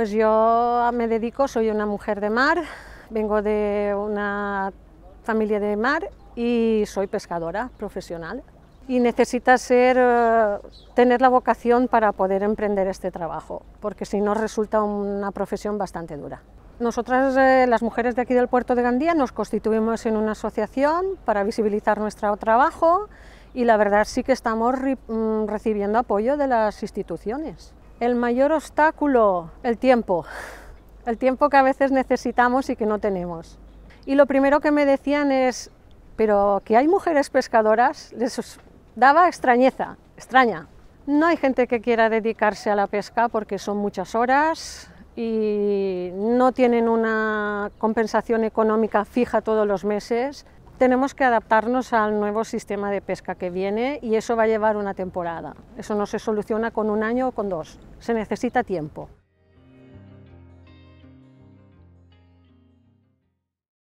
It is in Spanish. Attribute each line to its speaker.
Speaker 1: Pues yo me dedico, soy una mujer de mar, vengo de una familia de mar y soy pescadora profesional. Y necesitas ser, eh, tener la vocación para poder emprender este trabajo, porque si no resulta una profesión bastante dura. Nosotras, eh, las mujeres de aquí del puerto de Gandía, nos constituimos en una asociación para visibilizar nuestro trabajo y la verdad sí que estamos mm, recibiendo apoyo de las instituciones. El mayor obstáculo, el tiempo. El tiempo que a veces necesitamos y que no tenemos. Y lo primero que me decían es, pero que hay mujeres pescadoras, les daba extrañeza, extraña. No hay gente que quiera dedicarse a la pesca porque son muchas horas y no tienen una compensación económica fija todos los meses tenemos que adaptarnos al nuevo sistema de pesca que viene y eso va a llevar una temporada. Eso no se soluciona con un año o con dos, se necesita tiempo.